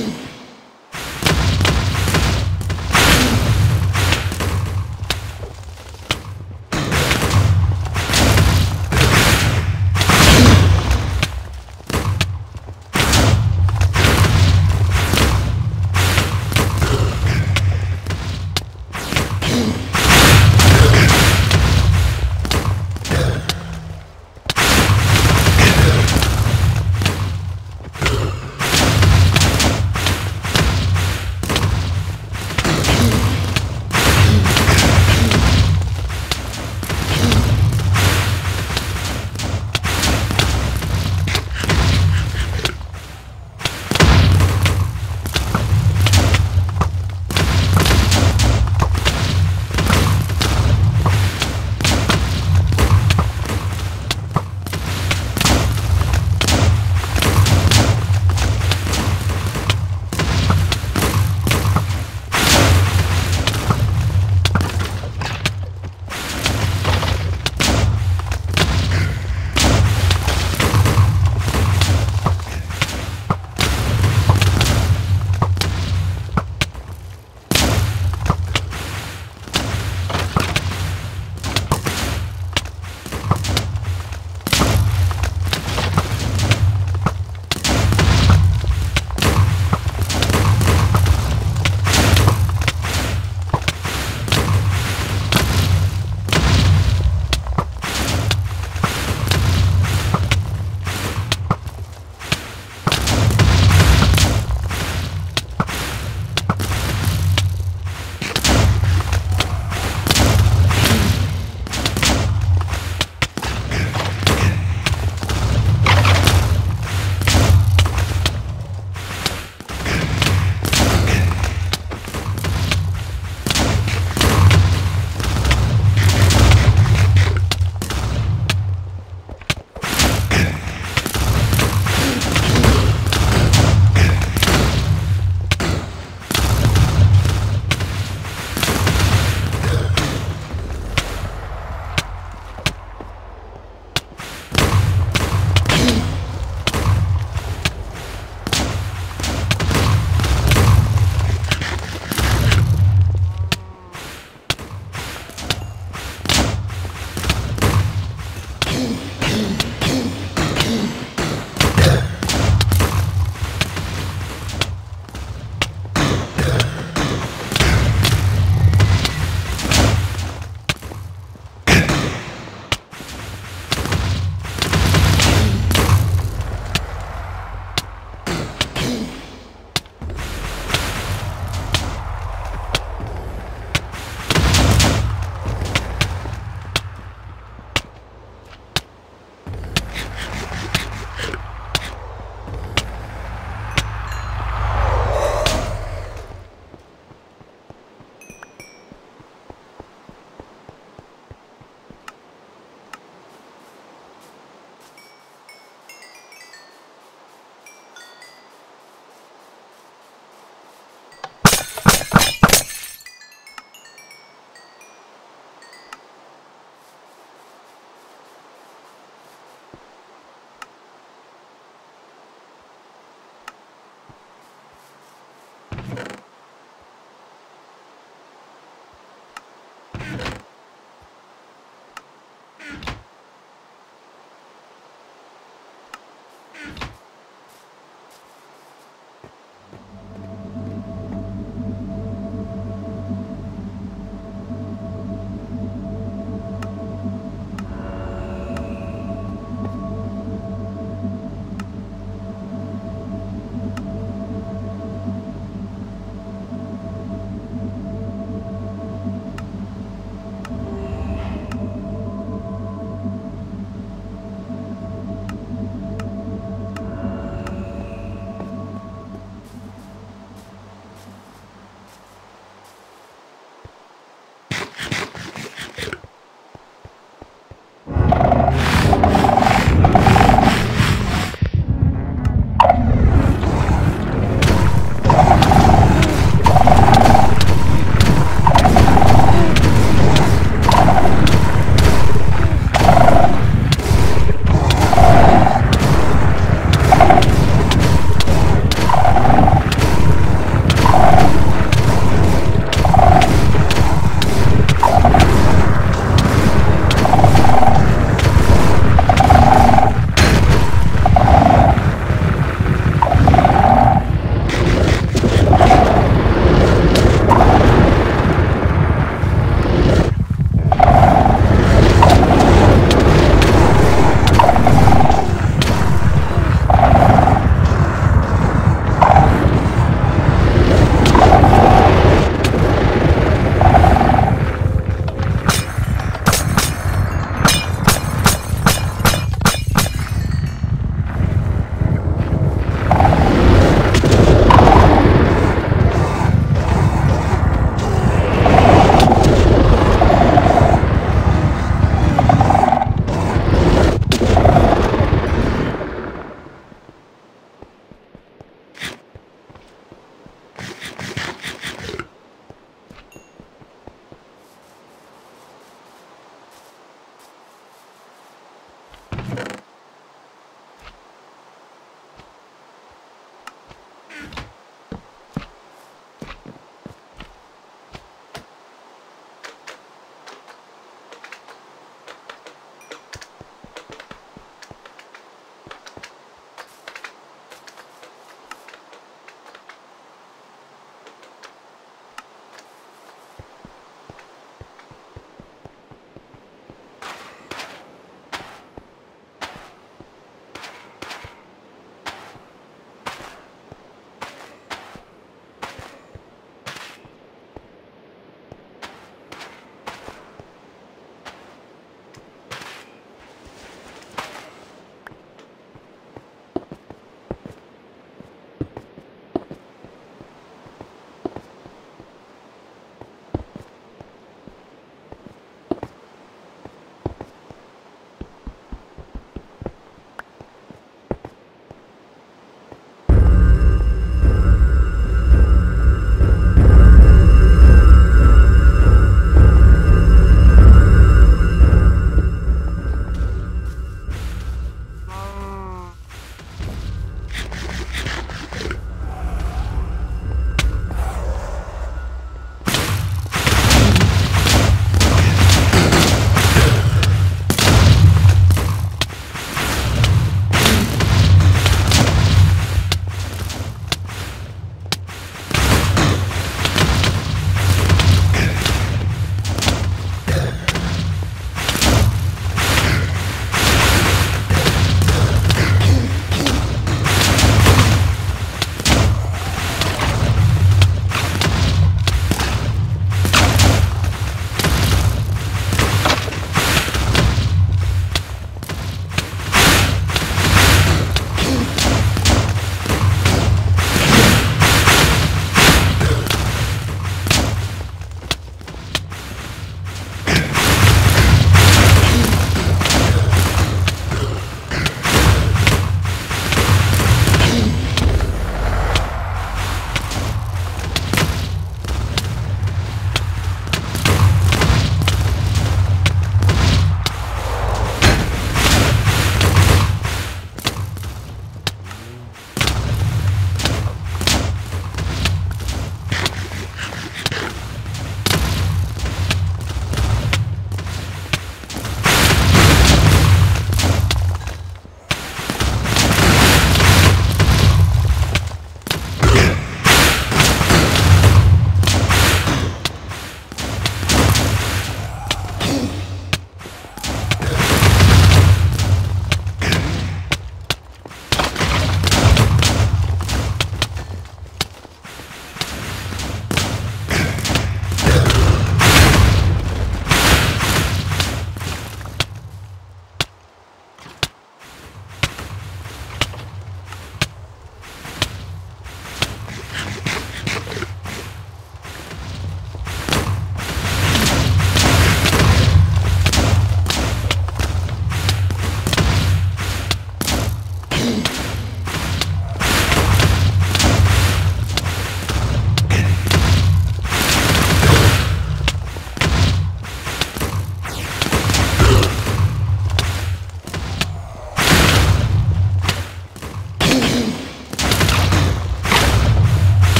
Yeah.